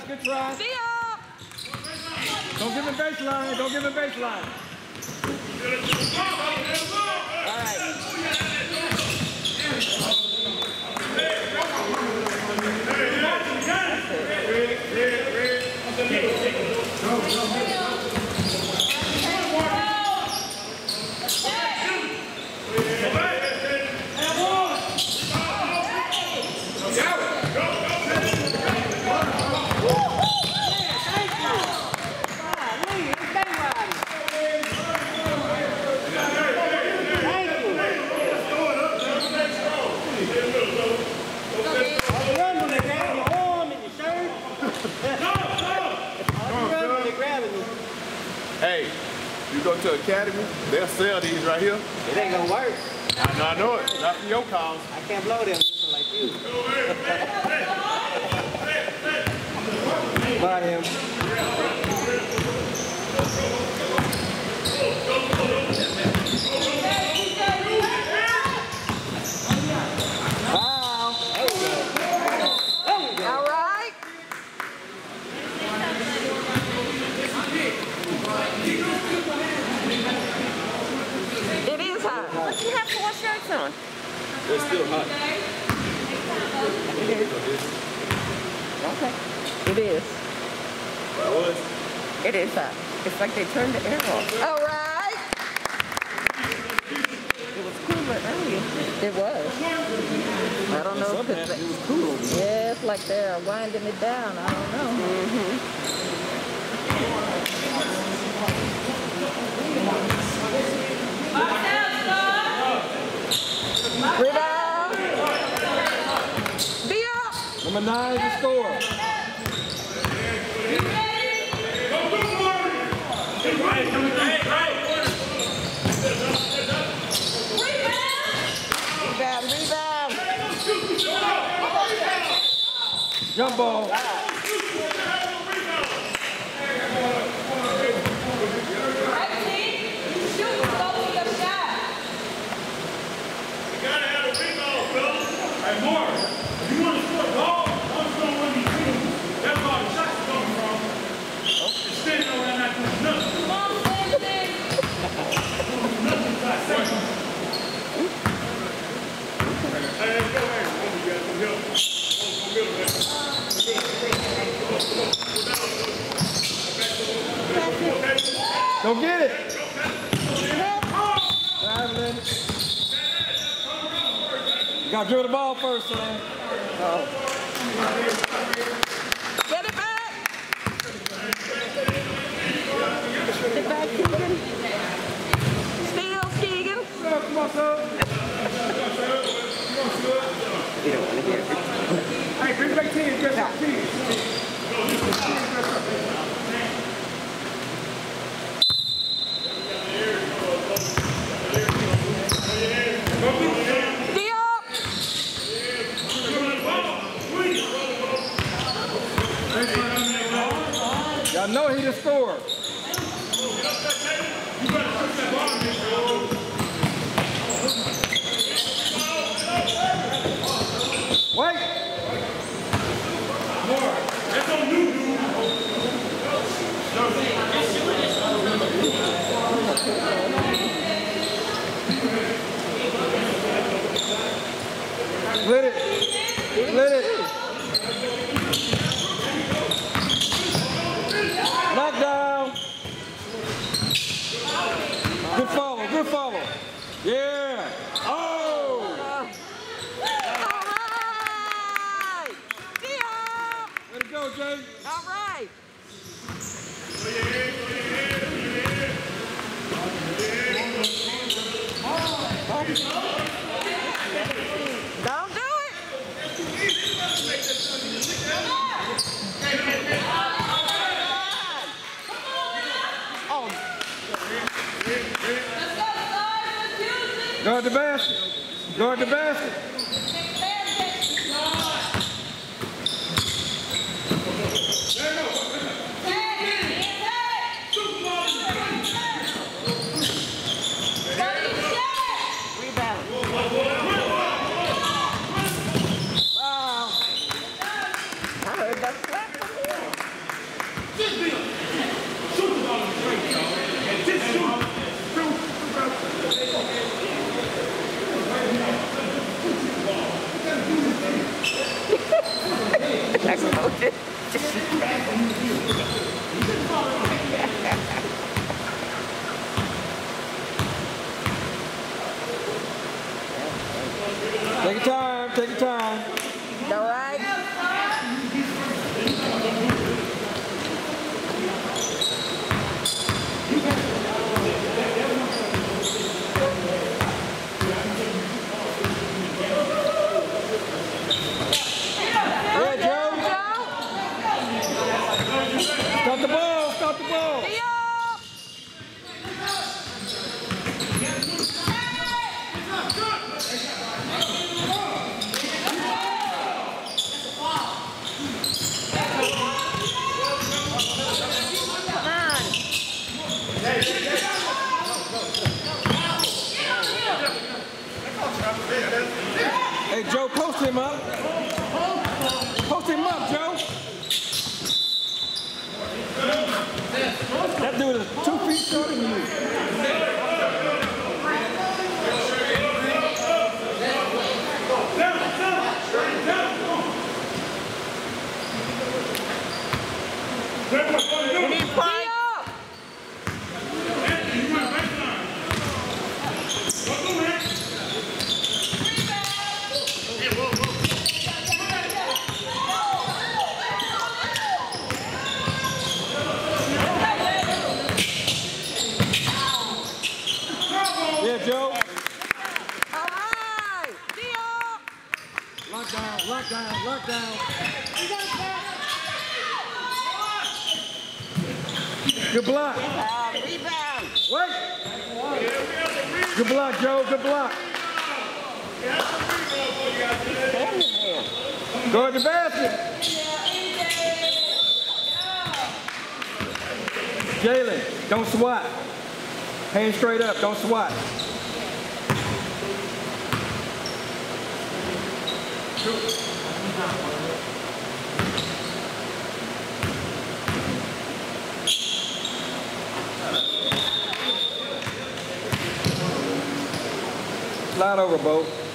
try. Theo! Don't give him baseline. Don't give him baseline. All right. Hey, you go to Academy, they'll sell these right here. It ain't gonna work. I know, I know it. Not for your cause. I can't blow them like you. By him. Wow. All right. It is hot. But you have four shirts on. It's still hot. Okay. It is. It is hot. It's like they turned the air off. All right. It was cooler earlier. It was. I don't know if it's... It was cool. Yeah, it's like they're winding it down. I don't know. Rebound. Number nine is the score. Rebound, rebound. Jump ball. You gotta have a rebound, fellas. Hey, Mark, if you want to score a goal, I'm going to run these things. That's where the shots coming from. Just standing over there not doing nothing. Nothing but seconds. Hey, let's go ahead. Oh, you got some help. Oh, some help, man. Go get it. In. You gotta drill the ball first, son. Get it back. Get it back, Keegan. Steal, Keegan. Come on, son. Hey, bring back 10. Just out 10. Be up. Y'all know he the scorer. Wait. That's on you, dude. Split it. Split it. Knockdown. Good follow. Good follow. Yeah. Oh. All right. Be up. Let it go, Jay. All right. Don't do it. Oh, Guard the basket. Guard the basket. Take your time, take your time. Hey, Joe, post him up. Post him up, Joe. That dude is two feet shorter than you. We need five. Yeah, Joe. All right. Theo! Lock down, lock down. Good block. Rebound. Wait. Good block, Joe. Good block. Go at the basket. Jalen, don't swat. Hands straight up, don't swat. Slide over, Bo.